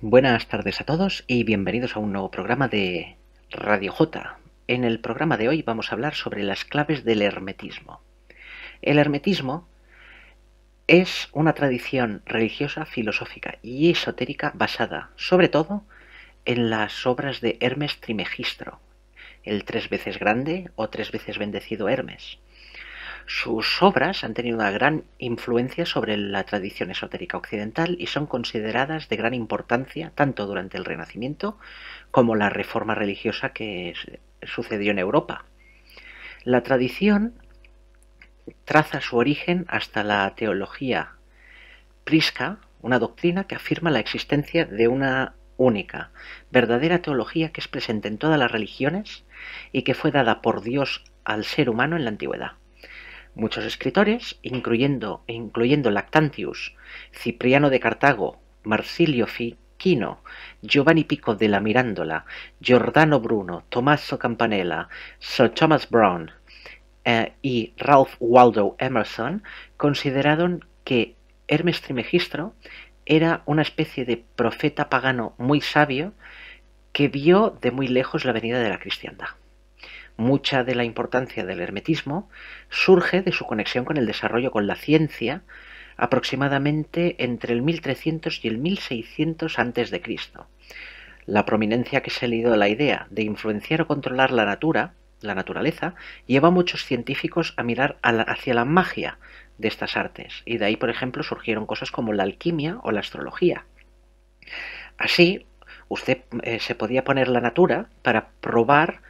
Buenas tardes a todos y bienvenidos a un nuevo programa de Radio J. En el programa de hoy vamos a hablar sobre las claves del hermetismo. El hermetismo es una tradición religiosa, filosófica y esotérica basada, sobre todo, en las obras de Hermes Trimegistro, el tres veces grande o tres veces bendecido Hermes. Sus obras han tenido una gran influencia sobre la tradición esotérica occidental y son consideradas de gran importancia tanto durante el Renacimiento como la reforma religiosa que sucedió en Europa. La tradición traza su origen hasta la teología prisca, una doctrina que afirma la existencia de una única, verdadera teología que es presente en todas las religiones y que fue dada por Dios al ser humano en la antigüedad. Muchos escritores, incluyendo, incluyendo Lactantius, Cipriano de Cartago, Marsilio Ficino, Giovanni Pico de la Mirandola, Giordano Bruno, Tommaso Campanella, Sir Thomas Brown eh, y Ralph Waldo Emerson, consideraron que Hermes Trimegistro era una especie de profeta pagano muy sabio que vio de muy lejos la venida de la cristiandad. Mucha de la importancia del hermetismo surge de su conexión con el desarrollo con la ciencia aproximadamente entre el 1300 y el 1600 a.C. La prominencia que se le dio a la idea de influenciar o controlar la natura, la naturaleza, lleva a muchos científicos a mirar hacia la magia de estas artes, y de ahí, por ejemplo, surgieron cosas como la alquimia o la astrología. Así, usted eh, se podía poner la natura para probar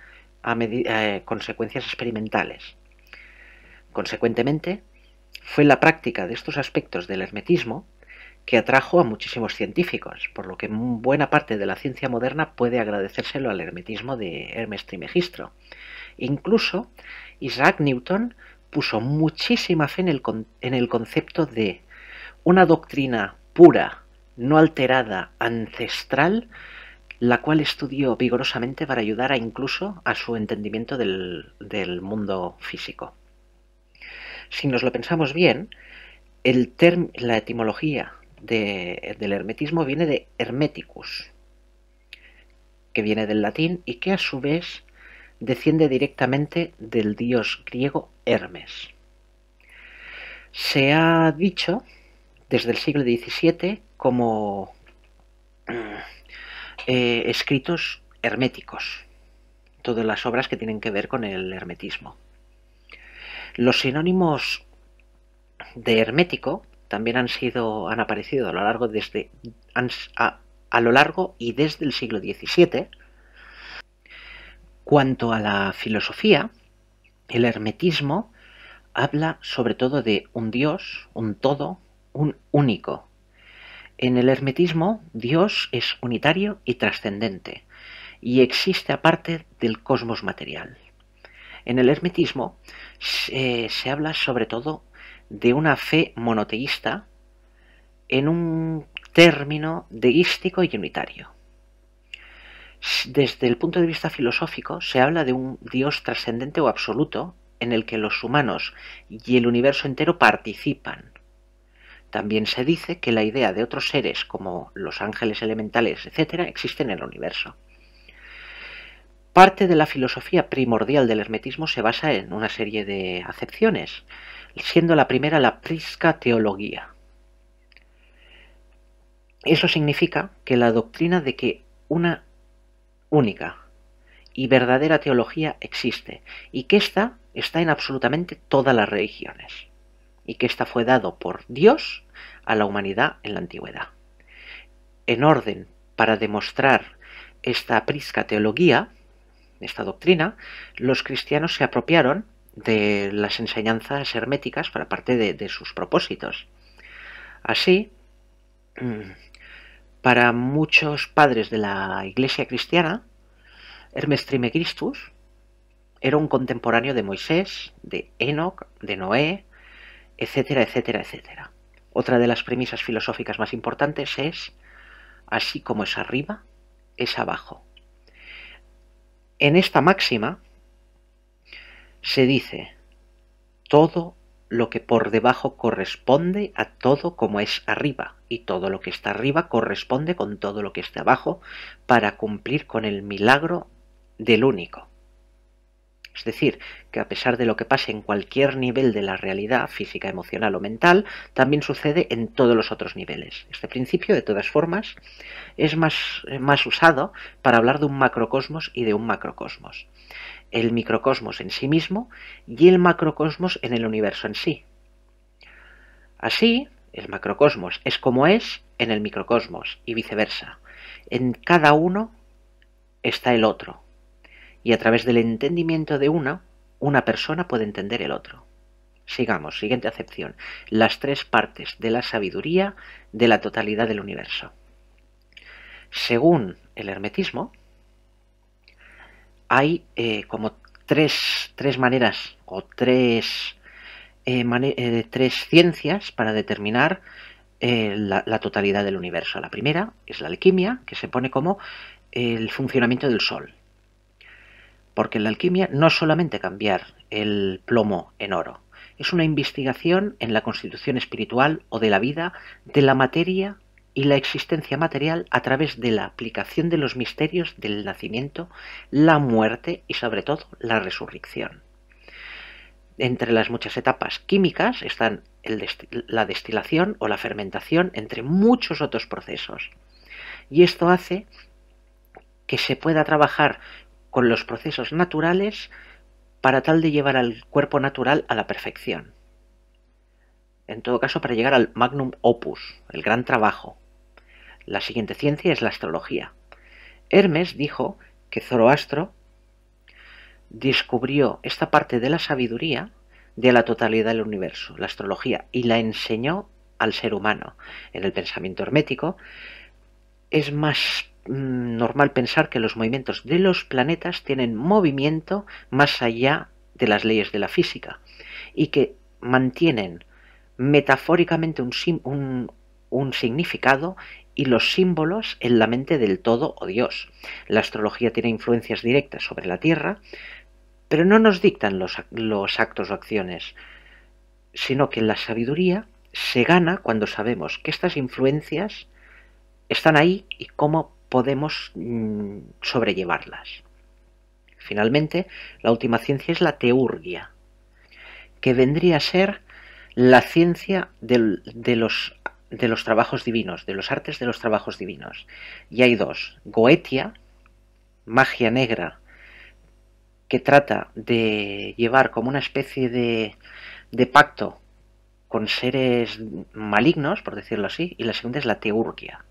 eh, consecuencias experimentales. Consecuentemente, fue la práctica de estos aspectos del hermetismo que atrajo a muchísimos científicos, por lo que buena parte de la ciencia moderna puede agradecérselo al hermetismo de Hermes Trimegistro. Incluso Isaac Newton puso muchísima fe en el, en el concepto de una doctrina pura, no alterada, ancestral, la cual estudió vigorosamente para ayudar a incluso a su entendimiento del, mundo físico. Si nos lo pensamos bien, el la etimología del hermetismo viene de hermeticus, que viene del latín y que a su vez desciende directamente del dios griego Hermes. Se ha dicho desde el siglo XVII como eh, escritos herméticos, todas las obras que tienen que ver con el hermetismo. Los sinónimos de hermético también han sido han aparecido a lo largo desde a, lo largo y desde el siglo XVII. Cuanto a la filosofía, el hermetismo habla sobre todo de un Dios, un todo, un único, en el hermetismo, Dios es unitario y trascendente, y existe aparte del cosmos material. En el hermetismo se, habla sobre todo de una fe monoteísta en un término deístico y unitario. Desde el punto de vista filosófico se habla de un Dios trascendente o absoluto en el que los humanos y el universo entero participan, también se dice que la idea de otros seres como los ángeles elementales, etc., existe en el universo. Parte de la filosofía primordial del hermetismo se basa en una serie de acepciones, siendo la primera la prisca teología. Eso significa que la doctrina de que una única y verdadera teología existe y que ésta está en absolutamente todas las religiones y que ésta fue dado por Dios a la humanidad en la antigüedad. En orden para demostrar esta prisca teología, esta doctrina, los cristianos se apropiaron de las enseñanzas herméticas para parte de, sus propósitos. Así, mm, para muchos padres de la iglesia cristiana, Hermes Trismegistus era un contemporáneo de Moisés, de Enoch, de Noé, etcétera, etcétera, etcétera. Otra de las premisas filosóficas más importantes es, así como es arriba, es abajo. En esta máxima se dice, todo lo que por debajo corresponde a todo como es arriba, y todo lo que está arriba corresponde con todo lo que está abajo para cumplir con el milagro del único. Es decir, que a pesar de lo que pase en cualquier nivel de la realidad física, emocional o mental, también sucede en todos los otros niveles. Este principio, de todas formas, es más, más usado para hablar de un macrocosmos y de un macrocosmos. El microcosmos en sí mismo y el macrocosmos en el universo en sí. Así, el macrocosmos es como es en el microcosmos y viceversa. En cada uno está el otro y a través del entendimiento de una, una persona puede entender el otro. Sigamos, siguiente acepción. Las tres partes de la sabiduría de la totalidad del universo. Según el hermetismo, hay eh, como tres, tres, maneras o tres, eh, eh, tres ciencias para determinar la, la, totalidad del universo. La primera es la alquimia, que se pone como el funcionamiento del Sol porque en la alquimia no es solamente cambiar el plomo en oro, es una investigación en la constitución espiritual o de la vida de la materia y la existencia material a través de la aplicación de los misterios del nacimiento, la muerte y sobre todo la resurrección. Entre las muchas etapas químicas están la destilación o la fermentación, entre muchos otros procesos. Y esto hace que se pueda trabajar con los procesos naturales para tal de llevar al cuerpo natural a la perfección. En todo caso, para llegar al magnum opus, el gran trabajo. La siguiente ciencia es la astrología. Hermes dijo que Zoroastro descubrió esta parte de la sabiduría de la totalidad del universo, la astrología, y la enseñó al ser humano. En el pensamiento hermético es más normal pensar que los movimientos de los planetas tienen movimiento más allá de las leyes de la física y que mantienen metafóricamente un, un, significado y los símbolos en la mente del todo o Dios. La astrología tiene influencias directas sobre la Tierra, pero no nos dictan los, los actos o acciones, sino que la sabiduría se gana cuando sabemos que estas influencias están ahí y cómo podemos mm, sobrellevarlas. Finalmente, la última ciencia es la teurgia, que vendría a ser la ciencia de, los, trabajos divinos, de los artes de los trabajos divinos. Y hay dos, Goetia, magia negra, que trata de llevar como una especie de, de pacto con seres malignos, por decirlo así, y la segunda es la teurgia,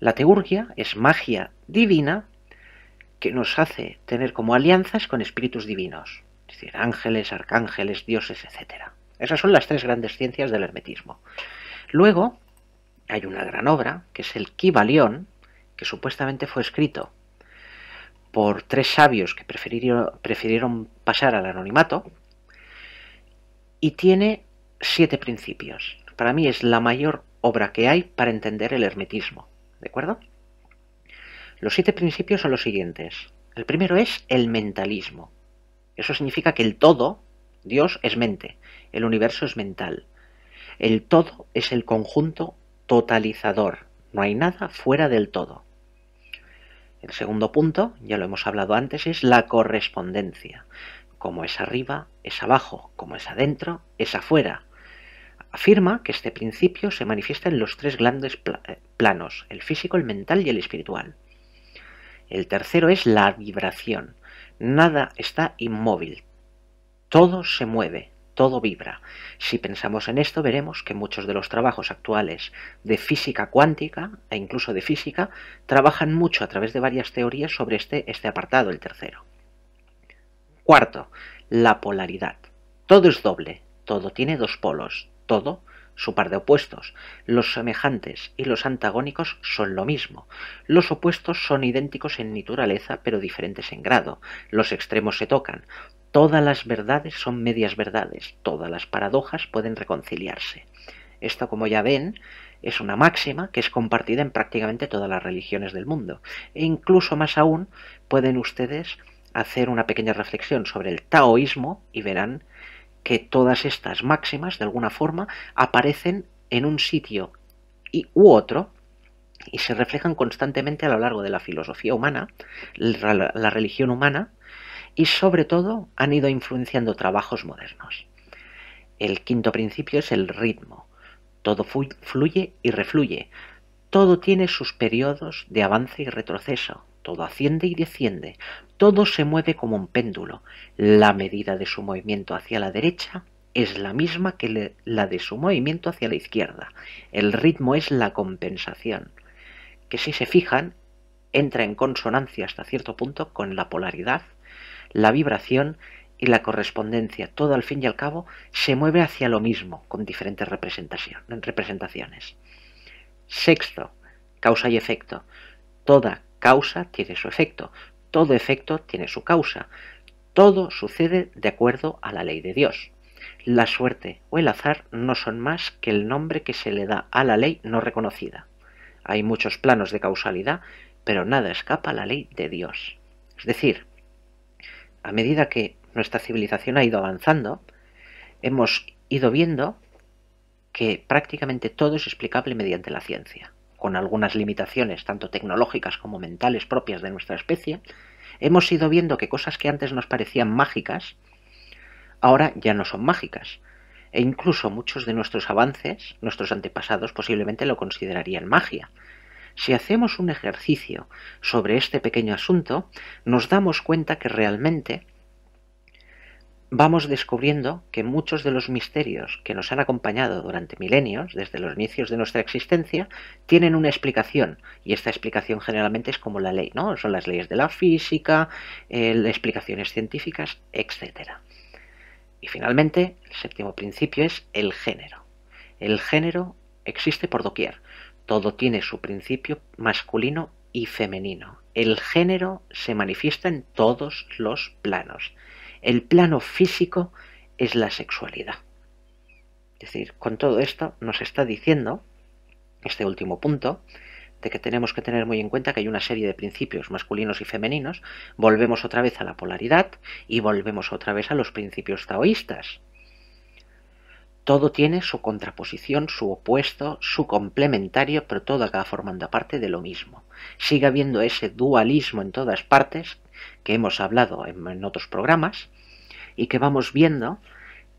la teurgia es magia divina que nos hace tener como alianzas con espíritus divinos, es decir, ángeles, arcángeles, dioses, etc. Esas son las tres grandes ciencias del hermetismo. Luego hay una gran obra, que es el Kybalión, que supuestamente fue escrito por tres sabios que prefirieron, prefirieron pasar al anonimato, y tiene siete principios. Para mí es la mayor obra que hay para entender el hermetismo. ¿De acuerdo? Los siete principios son los siguientes. El primero es el mentalismo. Eso significa que el todo, Dios, es mente. El universo es mental. El todo es el conjunto totalizador. No hay nada fuera del todo. El segundo punto, ya lo hemos hablado antes, es la correspondencia. Como es arriba, es abajo. Como es adentro, es afuera. Afirma que este principio se manifiesta en los tres grandes eh, planos, el físico, el mental y el espiritual. El tercero es la vibración. Nada está inmóvil. Todo se mueve, todo vibra. Si pensamos en esto, veremos que muchos de los trabajos actuales de física cuántica e incluso de física trabajan mucho a través de varias teorías sobre este, este apartado, el tercero. Cuarto, la polaridad. Todo es doble, todo tiene dos polos, todo su par de opuestos. Los semejantes y los antagónicos son lo mismo. Los opuestos son idénticos en naturaleza, pero diferentes en grado. Los extremos se tocan. Todas las verdades son medias verdades. Todas las paradojas pueden reconciliarse. Esto, como ya ven, es una máxima que es compartida en prácticamente todas las religiones del mundo. E incluso más aún, pueden ustedes hacer una pequeña reflexión sobre el taoísmo y verán que todas estas máximas, de alguna forma, aparecen en un sitio y, u otro y se reflejan constantemente a lo largo de la filosofía humana, la, la religión humana, y sobre todo han ido influenciando trabajos modernos. El quinto principio es el ritmo. Todo fluye y refluye. Todo tiene sus periodos de avance y retroceso. Todo asciende y desciende. Todo se mueve como un péndulo. La medida de su movimiento hacia la derecha es la misma que la de su movimiento hacia la izquierda. El ritmo es la compensación, que si se fijan, entra en consonancia hasta cierto punto con la polaridad, la vibración y la correspondencia. Todo al fin y al cabo se mueve hacia lo mismo, con diferentes representaciones. Sexto, causa y efecto. Toda causa tiene su efecto, todo efecto tiene su causa. Todo sucede de acuerdo a la ley de Dios. La suerte o el azar no son más que el nombre que se le da a la ley no reconocida. Hay muchos planos de causalidad, pero nada escapa a la ley de Dios. Es decir, a medida que nuestra civilización ha ido avanzando, hemos ido viendo que prácticamente todo es explicable mediante la ciencia, con algunas limitaciones tanto tecnológicas como mentales propias de nuestra especie, hemos ido viendo que cosas que antes nos parecían mágicas, ahora ya no son mágicas. E incluso muchos de nuestros avances, nuestros antepasados posiblemente lo considerarían magia. Si hacemos un ejercicio sobre este pequeño asunto, nos damos cuenta que realmente vamos descubriendo que muchos de los misterios que nos han acompañado durante milenios, desde los inicios de nuestra existencia, tienen una explicación. Y esta explicación generalmente es como la ley, ¿no? Son las leyes de la física, eh, explicaciones científicas, etc. Y finalmente, el séptimo principio es el género. El género existe por doquier. Todo tiene su principio masculino y femenino. El género se manifiesta en todos los planos el plano físico es la sexualidad. Es decir, con todo esto nos está diciendo, este último punto, de que tenemos que tener muy en cuenta que hay una serie de principios masculinos y femeninos, volvemos otra vez a la polaridad y volvemos otra vez a los principios taoístas. Todo tiene su contraposición, su opuesto, su complementario, pero todo acaba formando parte de lo mismo. Sigue habiendo ese dualismo en todas partes hemos hablado en, otros programas y que vamos viendo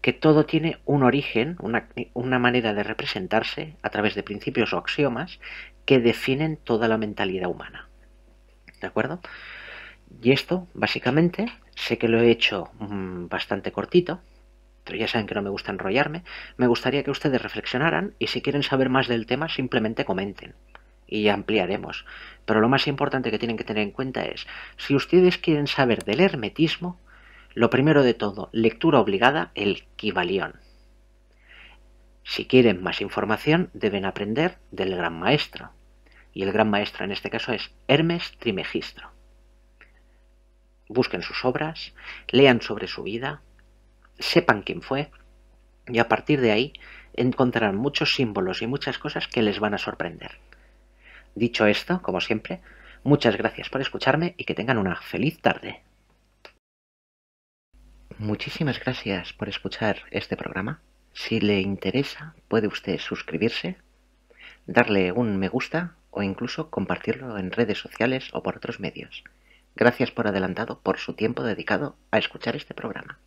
que todo tiene un origen, una, una, manera de representarse a través de principios o axiomas que definen toda la mentalidad humana. ¿De acuerdo? Y esto, básicamente, sé que lo he hecho mm, bastante cortito, pero ya saben que no me gusta enrollarme. Me gustaría que ustedes reflexionaran y si quieren saber más del tema, simplemente comenten y ampliaremos. Pero lo más importante que tienen que tener en cuenta es, si ustedes quieren saber del hermetismo, lo primero de todo, lectura obligada, el Kibalión. Si quieren más información, deben aprender del gran maestro. Y el gran maestro en este caso es Hermes Trimegistro. Busquen sus obras, lean sobre su vida, sepan quién fue, y a partir de ahí encontrarán muchos símbolos y muchas cosas que les van a sorprender. Dicho esto, como siempre, muchas gracias por escucharme y que tengan una feliz tarde. Muchísimas gracias por escuchar este programa. Si le interesa, puede usted suscribirse, darle un me gusta o incluso compartirlo en redes sociales o por otros medios. Gracias por adelantado por su tiempo dedicado a escuchar este programa.